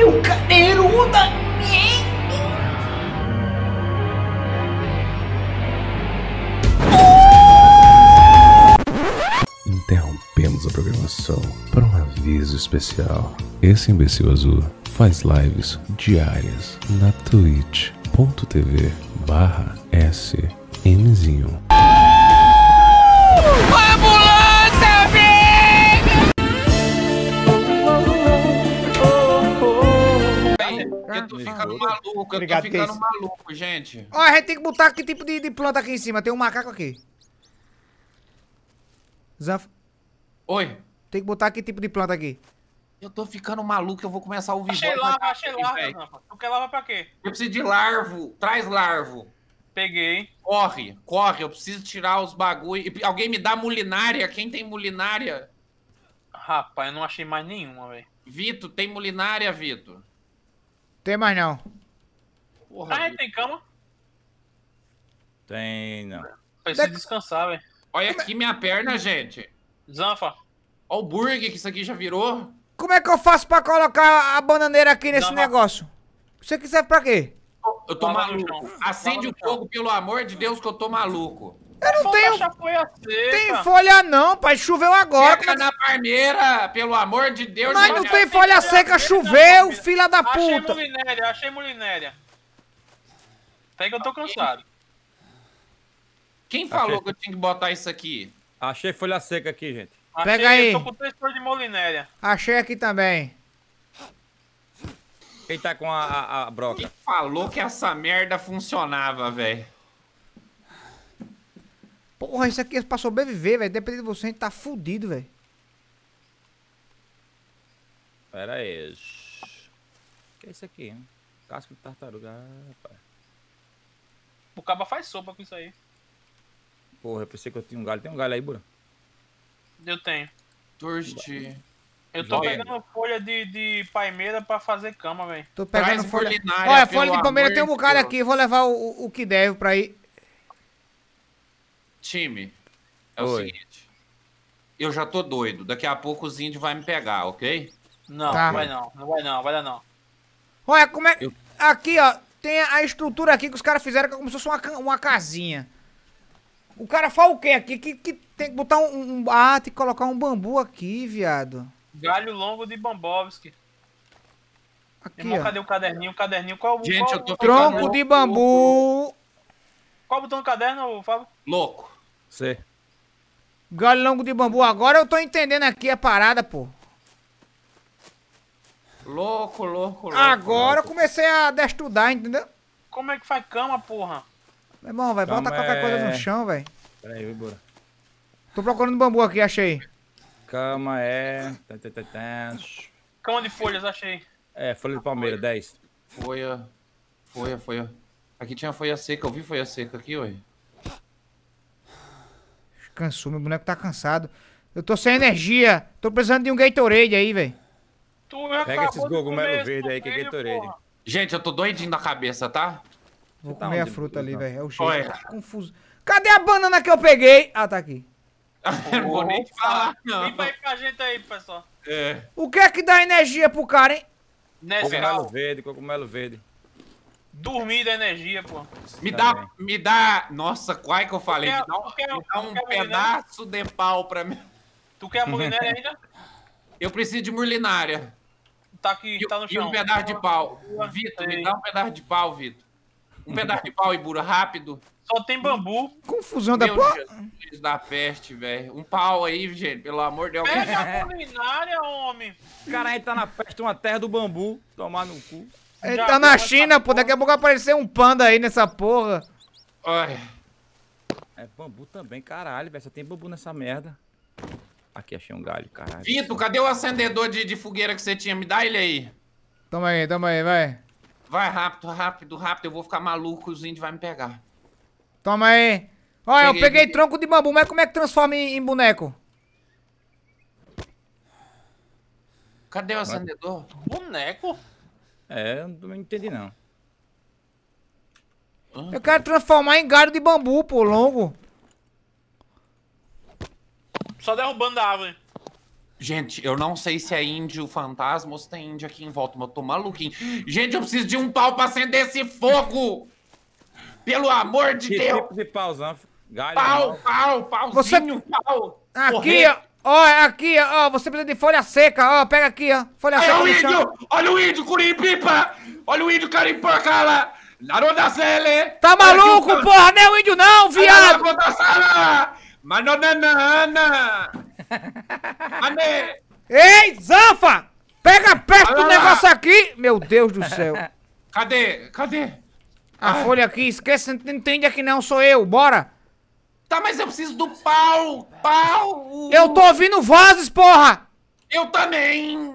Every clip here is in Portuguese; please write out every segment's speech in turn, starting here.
Meu cadeiruda! Interrompemos a programação para um aviso especial. Esse imbecil azul faz lives diárias na twitch.tv barra smzinho. Eu tô ficando maluco, eu Obrigado, tô que ficando maluco, gente. Ó, a gente tem que botar que tipo de, de planta aqui em cima? Tem um macaco aqui. Zanf, Oi, tem que botar que tipo de planta aqui? eu tô ficando maluco, eu vou começar a ouvir Achei voz lava, na achei lava, velho. Zampa. Tu quer lava pra quê? Eu preciso de larvo, traz larvo. Peguei. Corre, corre, eu preciso tirar os bagulho. Alguém me dá mulinária? Quem tem mulinária? Rapaz, eu não achei mais nenhuma, velho. Vito, tem mulinária, Vito? Tem mais não. Porra, A gente Vito. tem cama? Tem, não. Precisa Dec- descansar, velho. Olha aqui minha perna, gente. Zanfa, Olha o burger que isso aqui já virou. Como é que eu faço pra colocar a bananeira aqui nesse Não, negócio? Isso aqui serve pra quê? Eu tô Lava maluco. Acende Lava o fogo, pelo amor de Deus, que eu tô maluco. Eu não tenho, seca. tem folha não, pai. Choveu agora. Pega na palmeira, pelo amor de Deus. Mas não tem folha seca, choveu, filha da Achei puta. mulinéria, achei mulinéria. Pega, eu tô cansado. Quem falou Achei. que eu tinha que botar isso aqui? Achei folha seca aqui, gente. Achei, Pega aí. Eu tô com três cores de molinéria. Achei aqui também. Quem tá com a, a, a broca? Quem falou que essa merda funcionava, velho? Porra, isso aqui é pra sobreviver, velho. Dependendo de você, a gente tá fudido, velho. Pera aí. O que é isso aqui, hein? Casco de tartaruga. Rapaz. O caba faz sopa com isso aí. Porra, eu pensei que eu tinha um galho. Tem um galho aí, Bura? Eu tenho. Tursti. Eu tô Joia. pegando folha de, de palmeira pra fazer cama, velho. Tô pegando Traz folha. Olha, folha de palmeira amor tem um bocado aqui. Vou levar o, o- o que deve pra ir. Time, é o Oi. seguinte. Eu já tô doido. Daqui a pouco os índios vai me pegar, ok? Não, Tá. não vai não. Não vai não, vai dar não. Olha, como é. Eu- Aqui, ó. Tem a estrutura aqui que os caras fizeram que é como se fosse uma, uma casinha. O cara fala o quê aqui? Que, que tem que botar um, um. Ah, tem que colocar um bambu aqui, viado. Galho longo de Bambovski. Aqui, Irmão, ó. cadê o caderninho? O caderninho, qual o Gente, qual, eu tô Tronco de louco, bambu. Qual o botão do caderno, Fábio? Louco. Você. Galho longo de bambu. Agora eu tô entendendo aqui a parada, pô. Louco, louco, louco. Agora eu louco. comecei a estudar, entendeu? Como é que faz cama, porra? Meu irmão, vai, bota qualquer coisa no é. chão, velho. Pera aí, Bura. Tô procurando bambu aqui, achei. Cama é. Cama de folhas, achei. É, folha de palmeira, 10. Folha. Folha, folha. Aqui tinha folha seca. Eu vi folha seca aqui, oi. Cansou, meu boneco tá cansado. Eu tô sem energia. Tô precisando de um Gatorade aí, velho. Pega esses de cogumelo comer esse verde aí, que é Gatorade. porra. Gente, eu tô doidinho na cabeça, tá? Vou tá comer a fruta ali, então? velho. É o. Olha. Tá confuso. Cadê a banana que eu peguei? Ah, tá aqui. Não vou nem te falar, não. Limpa aí pra gente aí, pessoal. É. O que é que dá energia pro cara, hein? Nescau. Cogumelo verde, cogumelo verde. Dormir da energia, pô. Me Tá dá, me dá. Nossa, qual é que eu falei? Quer- Me dá um, quer- me dá um mulher, pedaço de pau pra mim. Tu quer a mulinéria ainda? Eu preciso de murlinária. Tá aqui, E, tá no e chão. um pedaço de pau. Vitor, me dá um pedaço de pau, Vitor. Um pedaço de pau, Ibura, rápido. Só tem bambu. Confusão da Meu porra. Jesus da peste, velho. Um pau aí, gente, pelo amor de Deus. Pega a culinária, homem. O cara aí tá na peste, uma terra do bambu. Tomar no cu. Ele Já tá na China, pô. Daqui a pouco aparecer um panda aí nessa porra. Ai, É bambu também, caralho, velho. Só tem bambu nessa merda. Aqui achei um galho, caralho. Vitor, cadê o acendedor de, de fogueira que você tinha? Me dá ele aí. Toma aí, toma aí, vai. Vai rápido, rápido, rápido. Eu vou ficar maluco, os índios vão me pegar. Toma aí. Olha, eu peguei. tronco de bambu, mas como é que transforma em, em boneco? Cadê o acendedor? Boneco? É, eu não entendi não. Eu quero transformar em galho de bambu, pô, longo. Só derrubando a árvore. Gente, eu não sei se é índio fantasma ou se tem índio aqui em volta, mas eu tô maluquinho. Gente, eu preciso de um pau pra acender esse fogo! Pelo amor de Que Deus! tipo de pauzão? Galho, Pau, pau, pauzinho, pau! Aqui, Correr. ó. Ó, é aqui, ó. Você precisa de folha seca, ó. Pega aqui, ó. Folha Olha seca o no chão. índio! Olha o índio, curipipa! Olha o índio, carimpacala! Naroda Sele! Tá maluco, porra? Não é o índio não, viado! Manonanana! Mané! Ei, Zanfa! Pega perto do Olha negócio aqui! Meu Deus do céu. Cadê? Cadê? A Ah. folha aqui, esqueça, não entende aqui não, sou eu, bora! Tá, mas eu preciso do pau! Pau! Eu tô ouvindo vozes, porra! Eu também!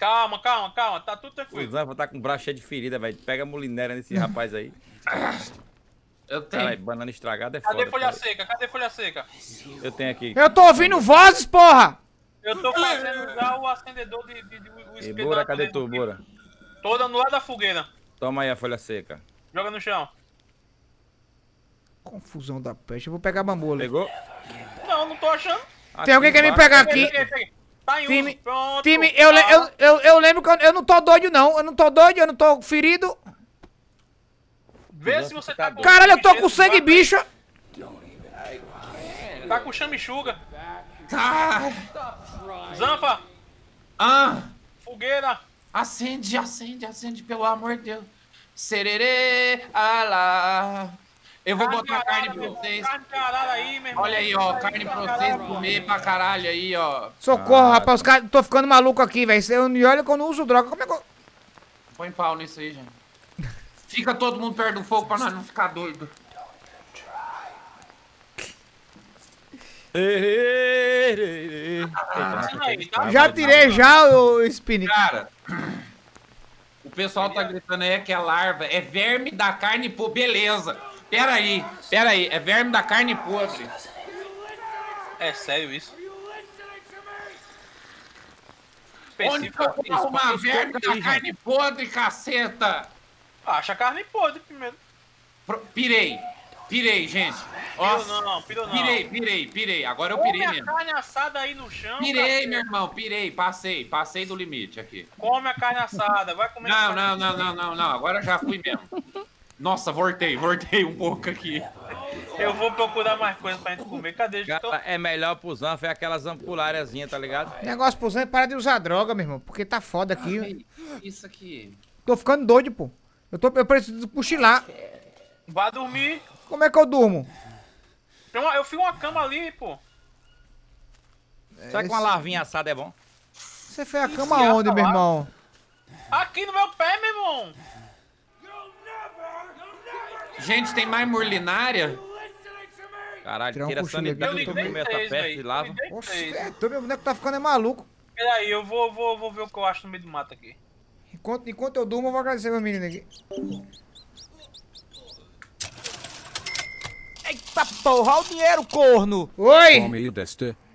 Calma, calma, calma. Tá tudo O tranquilo. Zanfa tá com o braço cheio de ferida, velho. Pega a mulinéria nesse rapaz aí. Eu Caralho, tenho. banana estragada é Cadê foda. folha cara. seca? Cadê folha seca? Eu tenho aqui. Eu tô ouvindo vozes, porra! Eu tô fazendo já o acendedor de, de, de o E espelho Bora, cadê tu. Bora? Toda no lado da fogueira. Toma aí a folha seca. Joga no chão. Confusão da peste, eu vou pegar bambu ali. Pegou? Não, não tô achando. Tem alguém que quer me pegar aqui? Tá em Time, uso. Pronto. time, eu, Tá. eu, eu, eu lembro que eu, eu não tô doido não, eu não tô doido, eu não tô ferido. Vê se você tá com... Caralho, eu tô com sangue bicho. Tá com chamichuga. Tá. Zanfa, Ah! fogueira. Acende, acende, acende, pelo amor de Deus. Sererê, alá. Eu vou botar carne pra meu. vocês. Carne de arara aí, meu irmão. Olha aí, ó, carne pra vocês comer pra caralho aí, ó. Socorro, rapaz, os caras, tô ficando maluco aqui, velho. Eu- E olha que eu não uso droga, como é que eu... Põe pau nisso aí, gente. Fica todo mundo perto do fogo pra nós não ficar doido. Já tirei já, o Spinny. Cara, o pessoal tá gritando aí que é larva, é verme da carne podre. Beleza. Pera aí, pera aí, é verme da carne podre. É sério isso? Onde que eu vou arrumar verme da carne podre, caceta? Acha carne podre primeiro. Pro- Pirei, pirei, gente. Ó, Pirou não, pirou não. pirei, pirei, pirei. Agora eu Come pirei a mesmo. carne assada aí no chão. Pirei, cacete. meu irmão, pirei, passei, passei do limite aqui. Come a carne assada, vai comer. Não, não, não, não, não, não, agora já fui mesmo. Nossa, voltei, voltei um pouco aqui. Eu vou procurar mais coisa pra gente comer. Cadê? Então, Cara, é melhor pro Zanfa é aquelas ampuláriazinhas, tá ligado? Negócio pro Zé, para de usar droga, meu irmão, porque tá foda aqui. Isso aqui. Tô ficando doido, pô. Eu, tô, eu preciso cochilar. Vai dormir. Como é que eu durmo? Uma- eu fiz uma cama ali, pô. Será que uma larvinha assada é bom? Você fez a cama onde, meu irmão? Aqui no meu pé, meu irmão. Gente, tem mais murlinária? Caralho, Tirar um tira a sanidade eu do tô liguei cometa três, perto e lava. Oxe, é, tô, meu boneco tá ficando é maluco. Peraí, eu vou, vou, vou ver o que eu acho no meio do mato aqui. Enquanto, enquanto eu durmo, eu vou agradecer meus meninos aqui. Eita porra, olha o dinheiro, corno! Oi!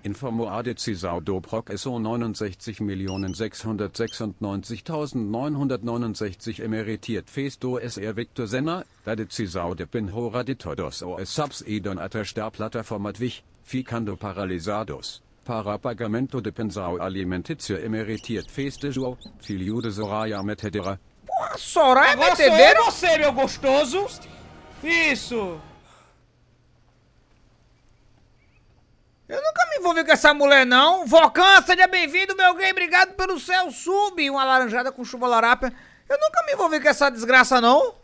Formel Deste, Informo Adezisau Dobrock SO 69.696.969 emeritiert Festo SR Victor Senna, Adezisau de Pinhora de Todos OS Subs Edon Atestar Plataformat Wich, Ficando Paralisados. Para pagamento de pensão alimentício emeritiert Feste João, filho de Soraya Metedera, Porra, Soraya Agora sou eu você, meu gostoso! Isso! Eu nunca me envolvi com essa mulher, não. Vocan, seja bem-vindo, meu gay. Obrigado pelo seu sub. Uma laranjada com chuva larápia. Eu nunca me envolvi com essa desgraça, não.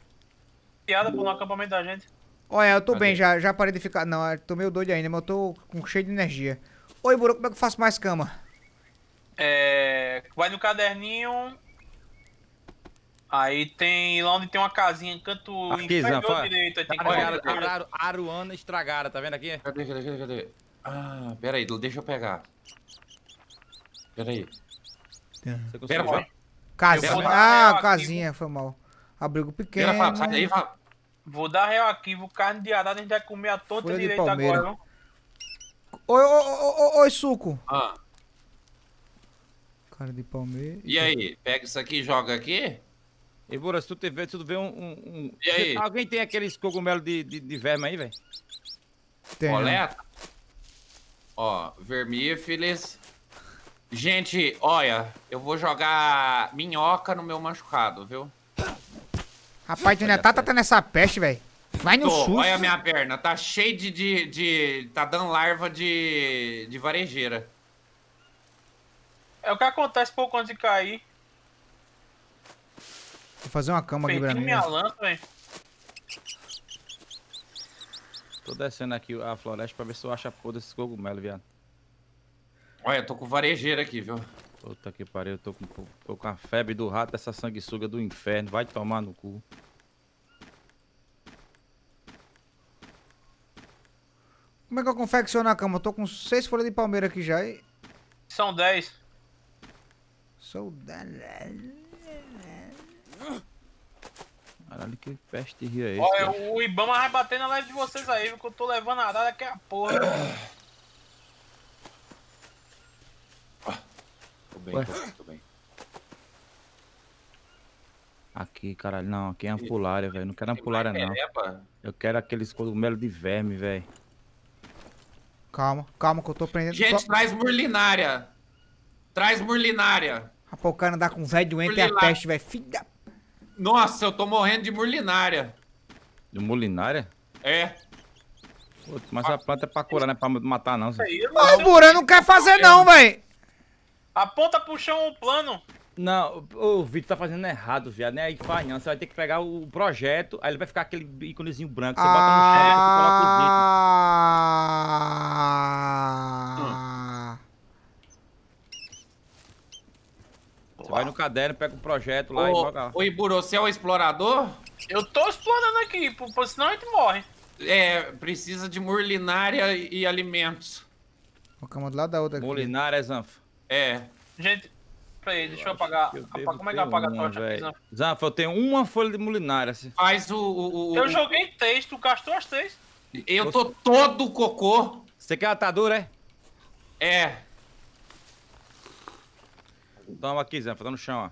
Piada por no acampamento da gente. Olha, eu tô bem, já, já parei de ficar. Não, eu tô meio doido ainda, mas eu tô com cheio de energia. Oi, Buro, como é que eu faço mais cama? É. Vai no caderninho. Aí tem. Lá onde tem uma casinha, canto Aqui, inferior Zanfa. direito. Aí tem aruana estragada, tá vendo aqui? Cadê, cadê, cadê, cadê? Ah, pera aí, deixa eu pegar. Pera aí. Você Pera? Fábio. Casinha. Ah, casinha, foi mal. Abrigo pequeno. Pera, Fábio, sai daí, Fábio. Vou dar real aqui, vou carne de arara, a gente vai comer a de direita agora, viu? Oi, oi, oi, oi, suco. Ah, Cara de palmeira. e aí? Pega isso aqui e joga aqui? E Bura, se tu tiver, se tu vê um. um- um- E aí? Alguém tem aqueles cogumelos de, de, de verme aí, velho? Tem. Coleta? Ó, vermífilis. Gente, olha, eu vou jogar minhoca no meu machucado, viu? Rapaz, tu ainda tá tratando essa peste, velho. Vai no Tô, sul. olha a minha perna, tá cheio de, de, de- Tá dando larva de. de varejeira. É o que acontece pouco antes de cair. Vou fazer uma cama aqui pra Perdi mim. minha lança, velho. Tô descendo aqui a floresta pra ver se eu acho a porra desses cogumelos, viado. Olha, eu tô com varejeira aqui, viu? Puta que pariu, eu tô com, tô com a febre do rato dessa sanguessuga do inferno. Vai tomar no cu. Como é que eu confecciono a cama? Eu tô com seis folhas de palmeira aqui já e... São 10. Sou da... Caralho, que peste rio é esse? Olha, o Ibama vai bater na live de vocês aí, viu? Que eu tô levando a arara que é a porra. Tô bem, tô, tô bem. Aqui, caralho, não, aqui é ampulária, velho. Não quero ampulária, não. Eu quero aqueles cogumelos de verme, velho. Calma, calma que eu tô prendendo. Gente, Só... traz murlinária. Traz murlinária. Rapaz, o cara andar com velho doente é a peste, velho. Filho da... Nossa, eu tô morrendo de murlinária. De molinária? É. Pô, mas a planta é pra curar, não é pra matar, não. Aí, o Burã não quer fazer não, velho. Aponta pro chão o plano. Não, o o Vitor tá fazendo errado, viado. Não é aí que faz, não. Você vai ter que pegar o projeto, aí ele vai ficar aquele íconezinho branco. Você bota no chão e coloca o Vitor. Ah... Você vai no caderno, pega o projeto lá e joga lá. Ô, ô Iburo, você é o explorador? Eu tô explorando aqui, pô, pô, senão a gente morre. É, precisa de murlinária e, e alimentos. Cama do lado da outra aqui. Molinária, Zanfa. É. Gente, peraí, deixa eu apagar. Eu apa- devo Como é que ter apaga a tocha aqui. Zanfa? Zanfa, eu tenho uma folha de molinária. assim. Faz o. o, o- Eu joguei três, tu gastou as três. Eu tô todo cocô. Você quer atadura, é? É. Toma aqui, Zanfa, tá no chão,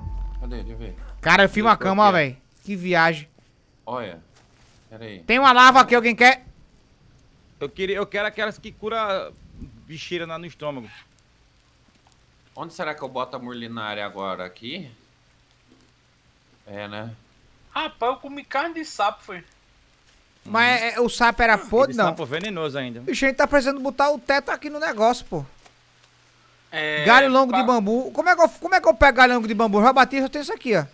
ó. Cadê? Deixa eu ver. Cara, eu fiz uma cama, velho. Que viagem. Olha. Pera aí. Tem uma lava aqui, alguém quer? Eu, queria, eu quero aquelas que cura bicheira na- no estômago. Onde será que eu boto a murlinária agora? Aqui? É, né? Rapaz, eu comi carne de sapo, foi. Mas é, é, o sapo era podre, não. sapo venenoso ainda. Bicho, a gente tá precisando botar o teto aqui no negócio, pô. É, Galho longo de pa- bambu. Como é, que eu, como é que eu pego galho longo de bambu? Já bati, eu tenho isso aqui, ó.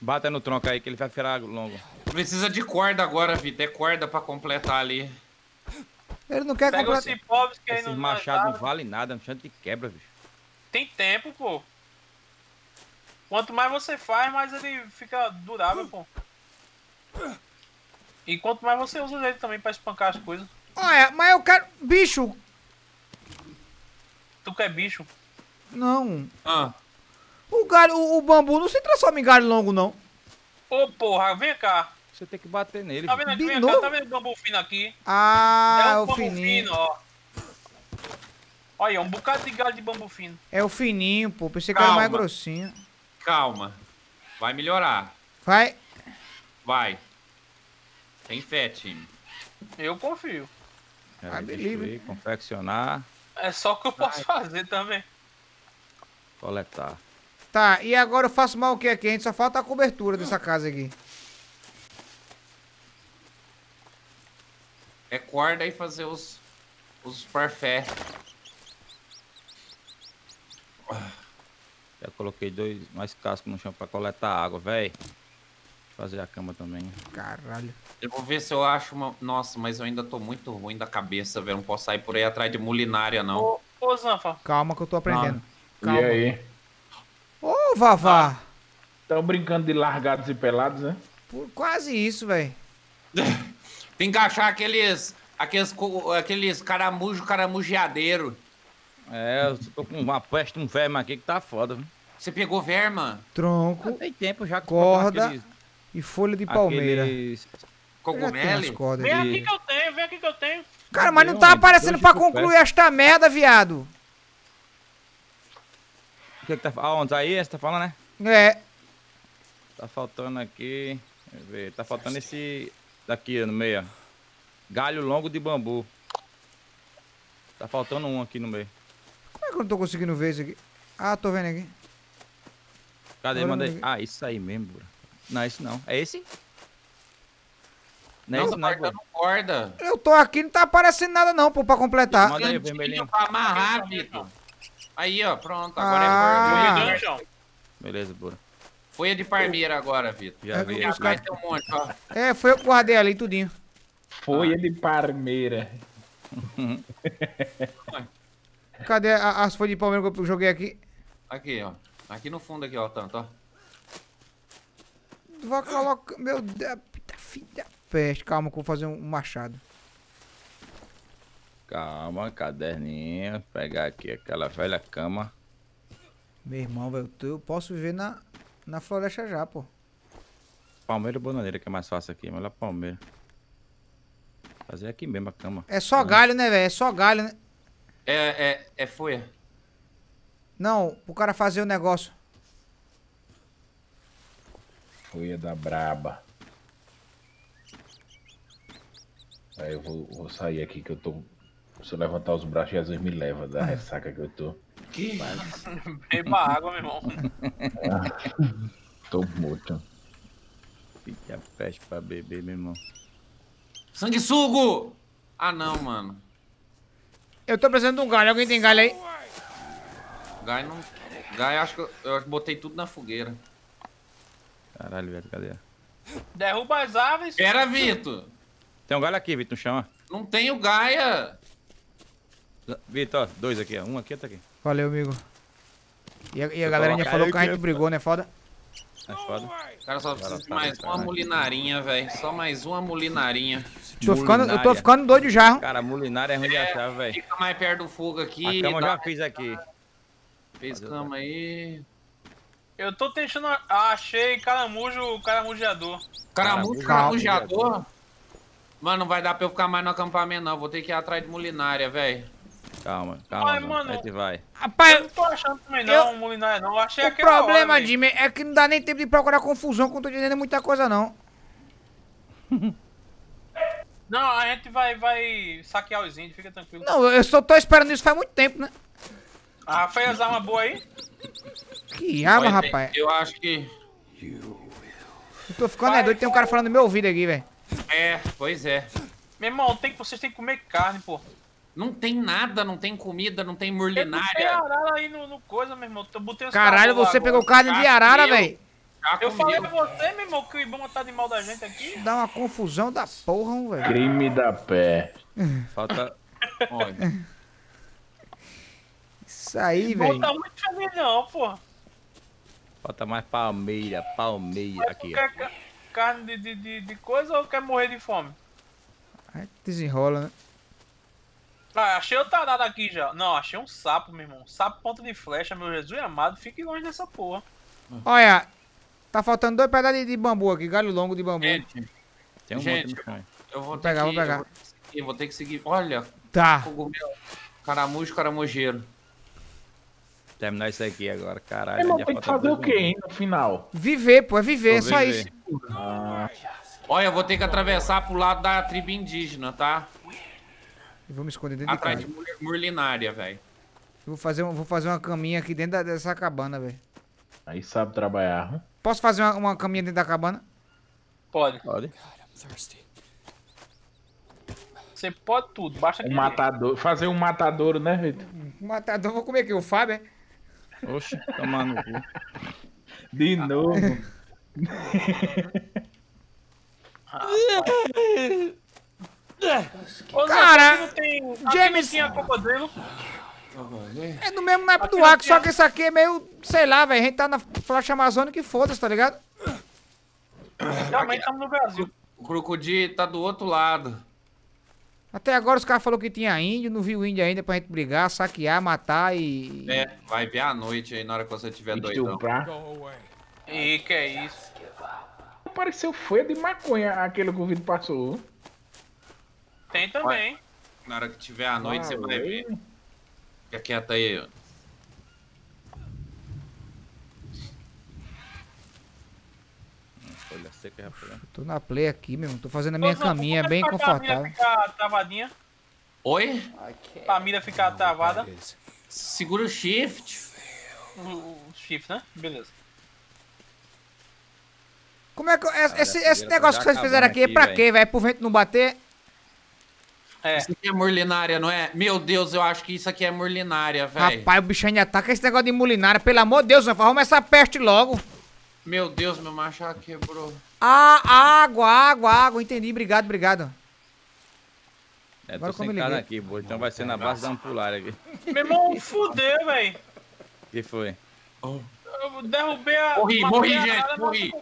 Bata no tronco aí que ele vai virar longo. Precisa de corda agora, Vitor. É corda pra completar ali. Ele não quer Pega completar. que aí Esses não machados não não vale nada, machado de quebra, bicho. Tem tempo, pô. Quanto mais você faz, mais ele fica durável, pô. E quanto mais você usa ele também pra espancar as coisas. Olha, mas eu quero. Bicho! Tu quer bicho? Não. Ah, O galho, o, o bambu não se transforma em galho longo, não. Ô, porra, vem cá. Você tem que bater nele. Tá vendo aqui? Vem novo? cá, tá vendo o bambu fino aqui? Ah, é o um bambu fininho. fino, ó. Olha, um bocado de galho de bambu fino. É o fininho, pô. Pensei que era Calma. mais grossinho. calma. Vai melhorar. Vai. Vai. Tem fé, time. Eu confio. Aí, I deixa eu ir, confeccionar, É só o que eu posso fazer também. coletar. Tá, e agora eu faço mal o que aqui? A gente só falta a cobertura dessa casa aqui. É corda e fazer os. Os parfé. Já coloquei dois mais cascos no chão pra coletar água, véi. Fazer a cama também. Caralho. Eu vou ver se eu acho uma. Nossa, mas eu ainda tô muito ruim da cabeça, velho. Não posso sair por aí atrás de mulinária, não. Ô, ô Zanfa, Calma que eu tô aprendendo. E Calma. aí? Ô, Vavá. Estão brincando de largados e pelados, né? Por quase isso, velho. Tem que achar aqueles. Aqueles, aqueles caramujo caramujeadeiro. É, eu tô com uma peste, um verme aqui que tá foda. viu? Você pegou verma? Tronco Tem tempo já Corda. aqueles, e folha de palmeira. aqueles- Cogumelo? vem aqui. que eu tenho, vem aqui que eu tenho. Cara, mas não tá aparecendo pra concluir esta merda, viado. O que que tá... Ah, onde aí? Você tá falando, né? É. Tá faltando aqui... Deixa eu ver. Tá faltando esse daqui ó, no meio, ó. Galho longo de bambu. Tá faltando um aqui no meio. Como é que eu não tô conseguindo ver isso aqui? Ah, tô vendo aqui. Cadê? Manda aí. Ah, isso aí mesmo, bro. Não, isso não. É esse? Não é Não, esse tá não, cortando corda. Eu tô aqui, não tá aparecendo nada não, pô, pra completar. Manda aí, vermelhinho. Pra amarrar, Vitor. Aí, ó, pronto. Agora Ah. é Ganchão. Beleza. Foi a de Parmeira agora, Vitor. Já É, vi. os vai ter um monte, ó. É, foi eu que guardei ali tudinho. Folha de Parmeira. Cadê a- as folhas de palmeira que eu joguei aqui? Aqui, ó. Aqui no fundo, aqui, ó, tanto, ó. Vou colocar. Meu Deus, puta filha da peste. Calma, que eu vou fazer um machado. Calma, caderninho. Pegar aqui aquela velha cama. Meu irmão, velho, eu posso viver na, na floresta já, pô. Palmeira ou bananeira que é mais fácil aqui. Melhor palmeira. Fazer aqui mesmo a cama. É só galho, né, velho? É só galho, né? É, é, é folha. Não, pro cara fazer o negócio. Folha da braba. Aí eu vou, vou sair aqui que eu tô. Se eu levantar os braços, Jesus me leva da ressaca que eu tô. Beba água, meu irmão. Tô morto. Fica peste pra beber, meu irmão. Sanguessugo! Ah, não, mano. Eu tô precisando de um galho. Alguém tem galho aí? Gai não... Gai, acho que eu, eu acho que botei tudo na fogueira. Caralho, velho, cadê? Derruba as aves. Pera, Vitor. Tem um galho aqui, Vitor, no chão, ó. Não tenho Gaia. Vitor, ó, dois aqui, ó. Um aqui, outro aqui. Valeu, amigo. E a, e a galerinha coloco- falou que a gente brigou, né? Foda. É foda. Cara, só preciso de mais uma cara. mulinarinha, velho. Só mais uma mulinarinha. Tô ficando, eu tô ficando doido já. Cara, mulinária é ruim de achar, velho. Fica mais perto do fogo aqui. A cama eu já fiz aqui. Fez cama aí. Eu tô tentando. Ah, achei caramujo, caramujeador. Caramujo, caramujeador. Mano, não vai dar pra eu ficar mais no acampamento, não. Vou ter que ir atrás de mulinária, velho. Calma, calma, Ai, mano. mano. A gente vai. Eu Rapaz, não tô achando também não, Molinária não. Eu achei o problema, hora. Jimmy, é que não dá nem tempo de procurar confusão quando tô entendendo muita coisa, não. Não, a gente vai, vai saquear os índios, fica tranquilo. Não, eu só tô esperando isso faz muito tempo, né? Ah, fez as armas boas aí? Que arma, Olha, rapaz. Eu acho que. Eu tô ficando doido, tem um cara falando no meu ouvido aqui, velho. É, pois é. Meu irmão, tem, que- vocês têm que comer carne, pô. Não tem nada, não tem comida, não tem Eu murlinária. arara aí no, no coisa, meu irmão. Eu botei Caralho, você agora. pegou carne de arara, velho. Eu falei pra você, meu irmão, que o Ibama tá de mal da gente aqui. Dá uma confusão da porra, velho. Crime da pé. Falta. Olha, Isso aí, Não velho. tá muito feliz não, pô. Falta mais palmeira, palmeira aqui, ó. Quer ca- carne de, de, de, de coisa ou quer morrer de fome? Aí desenrola, né? Ah, achei o tarado aqui já. Não, achei um sapo, meu irmão. Sapo ponta de flecha, meu Jesus amado. Fique longe dessa porra. Olha, tá faltando dois pedaços de, de bambu aqui, galho longo de bambu. gente, Tem um Gente, eu vou ter pegar, que... vou pegar. Eu vou, ter que seguir, vou ter que seguir. Olha, Tá. cogumelo. Caramujo, caramujeiro. Terminar isso aqui agora, caralho. Irmão, já tem que fazer o quê, hein, no final? Viver, pô, é viver, é só viver. isso. Olha, eu vou ter que atravessar pro lado da tribo indígena, tá? Eu vou me esconder dentro de Atrás casa. de mur- murlinária, velho. Vou fazer, um- vou fazer uma caminha aqui dentro da- dessa cabana, velho. Aí sabe trabalhar. hum? Posso fazer uma, uma caminha dentro da cabana? Pode. Pode? Você pode tudo, basta Um matador. Fazer um matadouro, né, Vitor? Matador, vou comer aqui, o Fábio, é? Oxe, tomar no cu. De novo. Ô, Zé, Cara, tem, James- tinha crocodilo. É do mesmo naipe Aqui do Acre, só que esse aqui é meio, sei lá, velho. A gente tá na faixa amazônica e foda-se, tá ligado? Realmente estamos no Brasil. O crocodilo tá do outro lado. Até agora os caras falaram que tinha índio, não viu índio ainda pra gente brigar, saquear, matar e. É, vai ver à noite aí, na hora que você tiver doidão. E que é isso? Pareceu folha de maconha aquele que o Vitor passou. Tem também. Na hora que tiver à noite, você vai ver. Fica quieto aí, Folha seca já foi. Tô na play aqui, meu. Tô fazendo a minha Zé, caminha, é bem confortável. Pra mira ficar travadinha, Oi? pra mira ficar travada. Segura o shift. O, shift, né? Beleza. Como é que. Esse, esse, esse tá negócio que vocês fizeram aqui é aqui, pra quê, velho? Pro vento não bater? É. Isso aqui é murlinária, não é? Meu Deus, eu acho que isso aqui é murlinária, velho. Rapaz, o bicho ainda ataca esse negócio de mulinária. Pelo amor de Deus, arruma essa peste logo. Meu Deus, meu machado quebrou. Ah, água, água, água. Entendi, obrigado, obrigado. É, Agora tô sem cara aqui, boa. Então vai ser na base da ampulária aqui. Meu irmão, fudeu, velho. que foi? Eu derrubei a. Morri, morri, a gente, morri.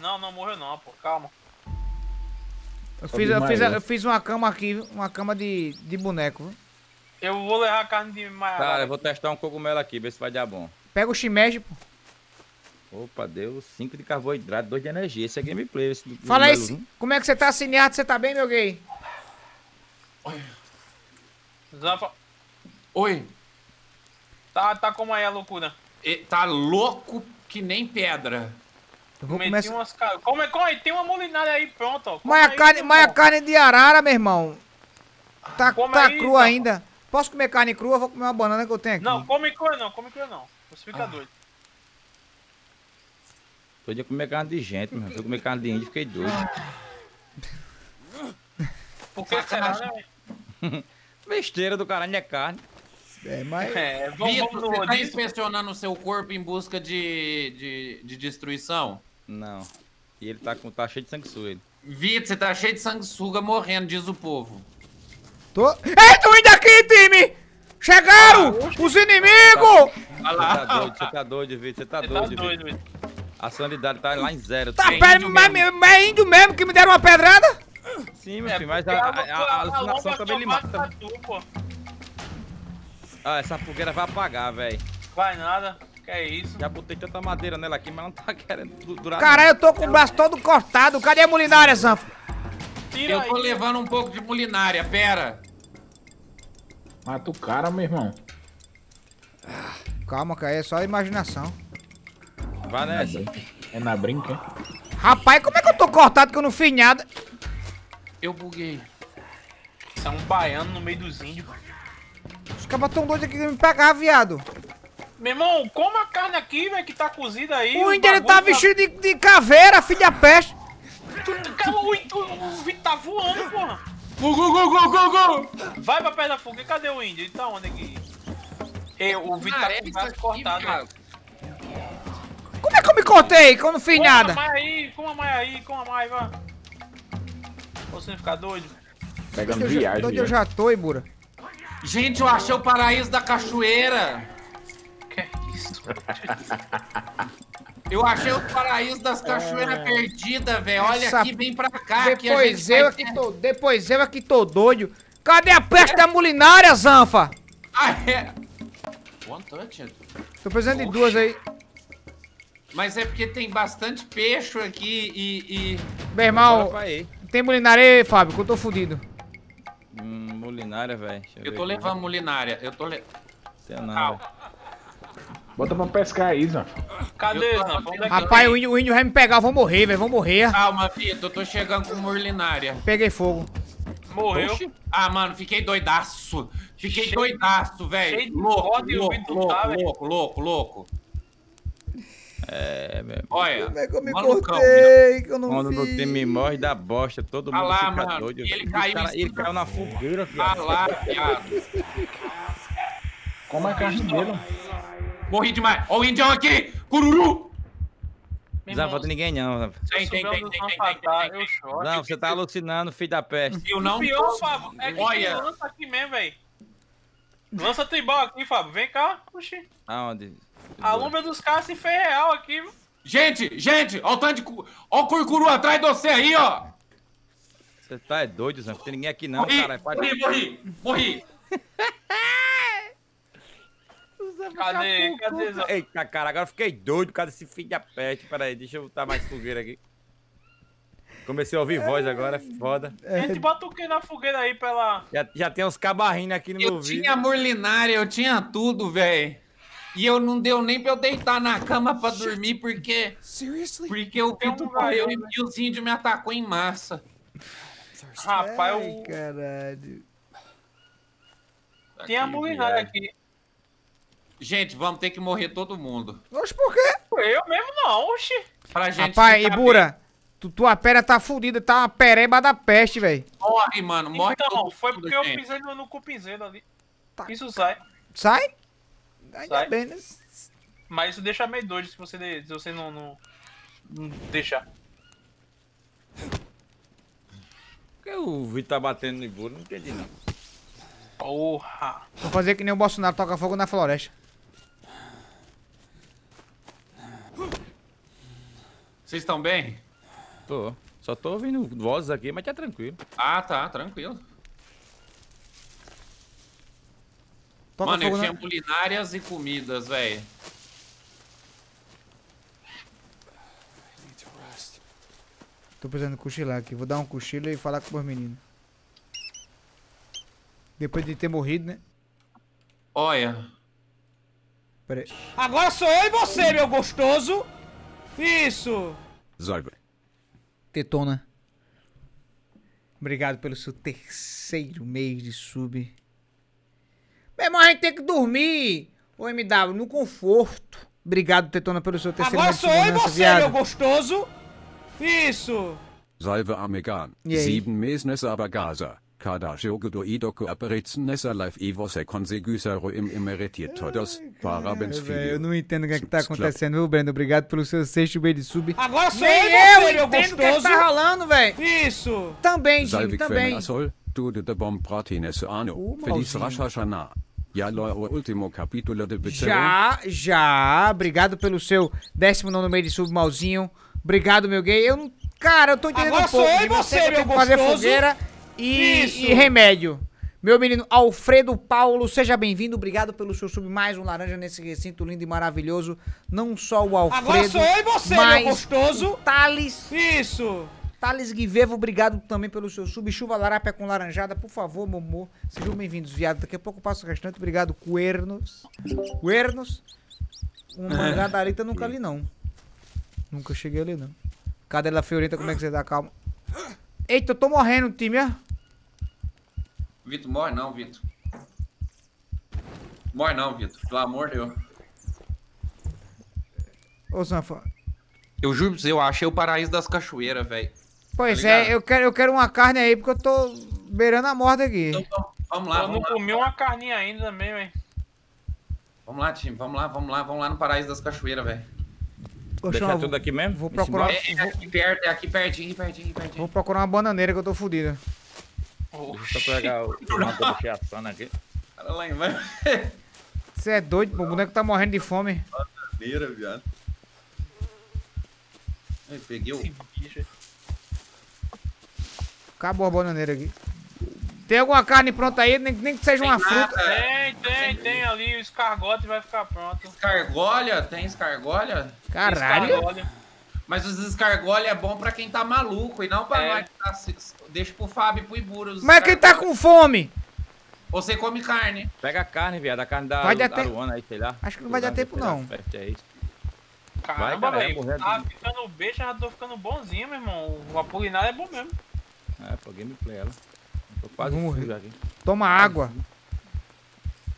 Não, não morreu não, pô. Calma. Eu fiz, eu, fiz, eu fiz uma cama aqui, uma cama de, de boneco. viu? Eu vou levar a carne de Maiara. Cara, eu vou testar um cogumelo aqui, ver se vai dar bom. Pega o shimeji, pô. Opa, deu 5 de carboidrato, 2 de energia. Esse é gameplay. Esse Fala aí, como é que você tá, cineado? Você tá bem, meu gay? Zanfa, Oi. tá, tá como aí a loucura? E- Tá louco que nem pedra. Eu vou começar... umas é, como é? Tem uma molinária aí pronta, ó. Come Mas a carne, mas a carne de arara, meu irmão. Tá, Come tá aí, crua Zanfa. ainda. Posso comer carne crua? Eu Vou comer uma banana que eu tenho aqui. Não, come crua não, come crua não. Você fica doido. Podia comer carne de gente, meu. Fui comer carne de índio, fiquei doido. Por que será, né? Besteira do caralho é carne. É, mas... É, vamos, Vitor, vamos você tá inspecionando o seu corpo em busca de, de, de destruição? Não. E ele tá, com, tá cheio de sanguessuga. ele. Vitor, você tá cheio de sanguessuga morrendo, diz o povo. Tô... Ei, tô indo aqui, time! Chegaram! Os inimigos! Olha Você lá. tá doido, você tá doido, Vitor. Você tá tá doido, doido, Vitor. A sanidade tá lá em zero. Tá, É pera, mas, mesmo. mas é índio mesmo que me deram uma pedrada? Sim, meu É, filho, mas a, a, a, a alucinação também lhe mata. Ah, essa fogueira vai apagar, velho. Vai nada. Que é isso? Já botei tanta madeira nela aqui, mas não tá querendo du- durar. Caralho, eu tô com o braço todo cortado. Cadê a mulinária, Zanfa? Tira Eu aí. tô levando um pouco de mulinária, pera. Mata o cara, meu irmão. Calma, cara, é só imaginação. Vai nessa. É na brinca, hein? Rapaz, como é que eu tô cortado que eu não fiz nada? Eu buguei. Isso é um baiano no meio dos índios. Os cabas tão doidos aqui que me pegar, viado. Meu irmão, come a carne aqui, velho, que tá cozida aí. O índio, ele tá bagulho vestido de, de caveira, filho da peste. Tu- tu- Cara, o, índio- o Vitor tá voando, porra. Gu, gu, gu, gu, gu, gu. Vai pra perto da fuga. E cadê o índio? Ele tá onde aqui? Ei, o Vitor tá Cara, com o é braço aqui, cortado. cara. Como é que eu me cortei que eu não fiz Coma nada? mais aí, coma mais aí, coma mais, vai. Você não ficar doido? Pegando eu já- viagem. doido eu já. já tô, Ibura. Gente, eu achei o paraíso da cachoeira. Que é isso? Eu achei o paraíso das cachoeiras perdidas, velho. Olha Essa- aqui, vem pra cá. que a Depois eu vai aqui ter- tô, depois eu aqui tô doido. Cadê a peste da mulinária, Zanfa? Ah, é. One touch. Tô precisando de duas aí. Mas é porque tem bastante peixe aqui e. e... Meu irmão, tem mulinária aí, Fábio, que eu tô fudido. Hum, molinária, velho. Eu ver tô aqui. levando mulinária. Eu tô le... Sei não, Calma. velho. Bota pra pescar aí, Zan. Cadê, Eu que Rapaz, o índio, o índio vai me pegar, eu vou morrer, velho, vou morrer. Calma, Vitor. Eu tô chegando com mulinária. Peguei fogo. morreu? Oxi. Ah, mano, fiquei doidaço. Fiquei Cheio- doidaço, cheio velho. de Louco, e louco, louco, velho. louco, louco, louco. É, meu. Olha. Como é que eu me malucão, cortei, que eu não Quando fiz? time morre da bosta, todo Ah mundo lá, fica mano, doido. ele O caiu cara- ele caiu na fogueira, Ah viado. lá, viado. Como é a carne dele? Morri demais. Ó o indião aqui. Cururu. Não falta ninguém não. Tem, tem, tem, tem, o tem, tem, tem. Não, você tá alucinando, filho da peste. Eu não O pior, Fábio, é que Olha. Olha. lança aqui mesmo, velho. Lança tribal aqui, Fábio. Vem cá. Oxi. Aonde? A lombra dos caras se fez real aqui, viu? Gente, gente, ó o tanto de. cu- Ó o curcuru atrás de você aí, ó. Você tá é doido, Zanfa. Tem ninguém aqui não, Morri, cara. Pode... morri, morri, morri. Cadê? Cadê, Zanfa? Eita, cara, agora eu fiquei doido por causa desse filho da peste. Pera aí, deixa eu botar mais fogueira aqui. Comecei a ouvir voz agora, é foda. A gente bota o que na fogueira aí pra ela... Já, já tem uns cabarrinos aqui no meu Eu ouvido. tinha murlinária, eu tinha tudo, velho. E eu não deu nem pra eu deitar na cama pra dormir, porque. Porque o um correu aí, e, né? os índios me atacou em massa. Rapaz, eu... caralho. tem a viado. aqui. Gente, vamos ter que morrer todo mundo. Oxe, por quê? Eu mesmo não, oxi. Pra gente Rapaz, Ibura, tu, tua perna tá fudida, tá uma pereba da peste, velho. Morre, mano. Morre Então, todo foi mundo, porque eu pisei no, no cupinzeiro ali. Tá. Isso sai. Sai? Ainda Sai. bem, né? Mas isso deixa meio doido se você, de- se você não, não, não deixar. Por que o Vitor tá batendo no Ibura? Não entendi não. Porra. Vou fazer que nem o Bolsonaro toca fogo na floresta. Vocês estão bem? Tô. Só tô ouvindo vozes aqui, mas tá tranquilo. Ah, tá, tranquilo. Toca Mano, eu fogo tinha na... culinárias e comidas, velho. Tô precisando cochilar aqui. Vou dar um cochilo e falar com meus meninos. Depois de ter morrido, né? Olha. Pera aí. Agora sou eu e você, meu gostoso. Isso. Salve. Tetona. Obrigado pelo seu terceiro mês de sub. Meu irmão, a gente tem que dormir. Ô MW, no conforto. Obrigado, Tetona, pelo seu terceiro Agora sou eu e você, viado. meu gostoso. Isso. Salve Amegan. E aí? Sieben meses aber Gaza. Kada jogo idoku aparecen nessa live e você conseguiu ser im emeritiert todos. Parabéns velho, eu filho. não entendo o que, é que tá acontecendo, viu, Breno? Obrigado pelo seu sexto mês de sub. Agora sou Nem eu eu meu entendo o que, é que gostoso. tá rolando, velho. Isso. Também, Salve também. Du de bom pratines Ô, ano. Feliz. Rosh Hashanah. Lo o último capítulo de. Já, já. Obrigado pelo seu 19 mês de sub, malzinho. Obrigado, meu gay. Eu não. Cara, eu tô entendendo Agora um pouco. sou eu de e você, eu meu que fazer gostoso. fogueira e, Isso. e remédio. Meu menino Alfredo Paulo, seja bem-vindo. Obrigado pelo seu sub. Mais um laranja nesse recinto lindo e maravilhoso. Não só o Alfredo. Agora sou eu e você, meu mas gostoso. o Thales. Isso. Thales Guivevo, obrigado também pelo seu sub. Chuva larápia com laranjada, por favor, Momô. Sejam bem-vindos, viado. Daqui a pouco eu passo o restante. Obrigado, Cuernos. Cuernos. Um mangá da Arita eu nunca li, não. Nunca cheguei a ler, não. Cadela Fiorita, como é que você tá? Calma. Eita, eu tô morrendo, time, ó. Vitor, morre não, Vitor. Morre não, Vitor. Pelo amor de Deus. Ô, Sanfa. Eu juro pra você, eu achei o paraíso das cachoeiras, velho. Pois Tá é, eu quero, eu quero uma carne aí, porque eu tô beirando a morte aqui. Então vamos, vamos lá, eu não vamos lá. comi uma carninha ainda também, velho. Vamos lá, time. Vamos lá, vamos lá, vamos lá no paraíso das cachoeiras, velho. Deixar Chama, tudo vou, aqui mesmo? vou procurar-? É, é aqui perto, é aqui pertinho, pertinho, pertinho. vou procurar uma bananeira que eu tô fudido. Deixa eu só pegar o da chiaçana aqui. Cara, lá embaixo. Você é doido, pô. O boneco tá morrendo de fome. Maneira, viado. Peguei o... Esse bicho. Acabou a bananeira aqui. Tem alguma carne pronta aí? Nem, nem que seja uma Tem fruta. nada. Tem, tem, tem ali o escargote vai ficar pronto. Escargolha? Tem escargolha? Caralho. Escargolha. Mas os escargolha é bom pra quem tá maluco e não pra É. nós que tá... se- Deixa pro Fábio e pro Ibura. os Mas quem tá com fome? Você come carne. Pega a carne, viado. A carne da Vai dar da tempo. Aruana aí, sei lá. Acho que não vai dar tempo, não. É isso. Caramba, velho. Tá ficando beijo, já tô ficando bonzinho, meu irmão. O Apolinário é bom mesmo. É, pô, gameplay ela. Tô quase morrer. full aqui. Toma água.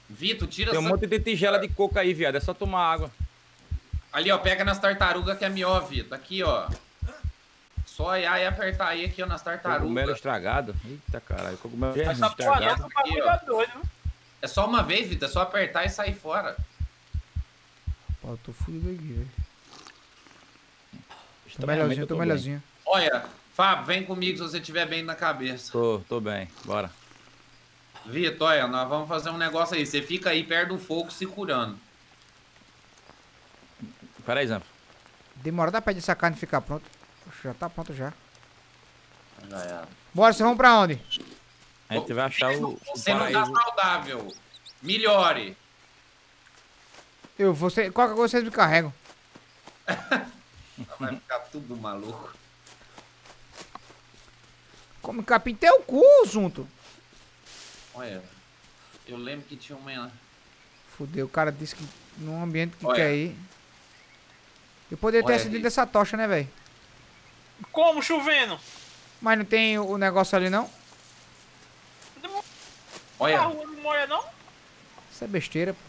Vitor, tira Tem um essa... monte de tigela de coco aí, viado. É só tomar água. Ali, ó, pega nas tartarugas que é melhor, Vitor. Aqui, ó. Só olhar e apertar aí aqui, ó, nas Cogumelo tartarugas. estragado. Eita caralho. Cogumelo é porra estragado. tá Aqui, ó. doido? É só uma vez, Vitor. É só apertar e sair fora. Pô, eu tô fudido aqui, velho. Tô Estranhamente, melhorzinho, eu tô melhorzinho. Olha, Fábio, vem comigo se você estiver bem na cabeça. Tô, tô bem. Bora. Vitor, olha, nós vamos fazer um negócio aí. Você fica aí perto do fogo se curando. Pera aí, Zanfa. Demora da pé essa carne ficar pronta. Poxa, já tá pronto já. Já era. Bora, vocês vão pra onde? A gente vai achar o, Você não tá saudável. Melhore. Eu, você, qualquer coisa vocês me carregam. Vai ficar tudo maluco. Come capim teu cu, junto. Olha, eu lembro que tinha uma... Fudeu, o cara disse que num ambiente que Olha. quer ir. Eu poderia ter acendido essa tocha, né, velho? Como chovendo? Mas não tem o negócio ali, não? A Olha, rua não molha, não? Isso é besteira, pô.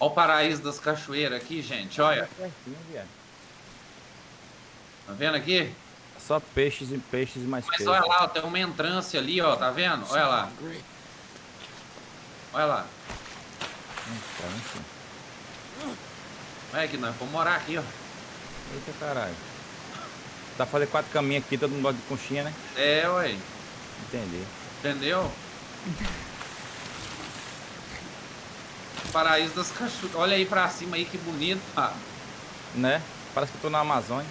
Olha o paraíso das cachoeiras aqui, gente, olha. Certinho, viado. Tá vendo aqui? Só peixes e peixes e mais Mas peixes. olha lá, ó, tem uma entrância ali, ó, tá vendo? Olha lá. Olha lá. Infância. Olha aqui, nós vamos morar aqui, ó. Eita caralho. Dá pra fazer quatro caminhos aqui, todo mundo gosta de conchinha, né? É, ué. Entendi. Entendeu? Paraíso das cachoeiras. Olha aí pra cima aí, que bonito, Fábio. Né? Parece que eu tô na Amazônia.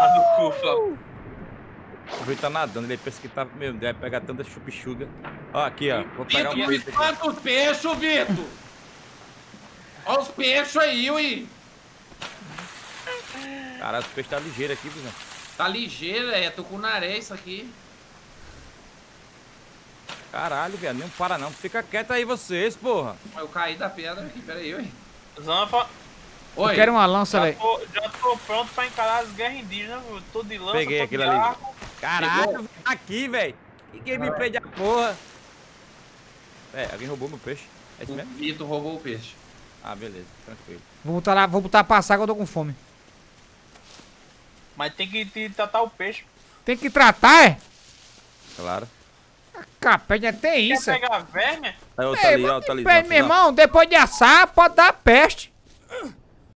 Tomar no cu, Fábio. O Vitor tá nadando, ele pensa que tá. Meu Deus, vai pegar tanta chupichuga. Ó, aqui, ó. Vou pegar um Vitor, peixe aqui. quantos peixes, Vitor? Olha os peixes aí, ui. Caralho, o peixe tá ligeiro aqui, visão. Tá ligeiro, é tucunaré isso aqui. Caralho, viado, não para não. Fica quieto aí vocês, porra. Eu caí da pedra aqui, peraí, ui. Zanfa, Oi. Eu quero uma lança, velho. já tô pronto pra encarar as guerras indígenas, viu? Tô de lança, Peguei tô aquilo de ali. arco. Caralho, aqui, velho. Ninguém me prende a porra. É, alguém roubou meu peixe. É isso O mesmo? Vitor roubou o peixe. Ah, beleza, tranquilo. Vou botar lá, vou botar pra passar que eu tô com fome. Mas tem que te tratar o peixe. Tem que tratar, é? Claro. Capete, até isso. Quer é. pegar verme? Aí, ó, tá ali, ó, tá ali. meu irmão, depois de assar, pode dar peste.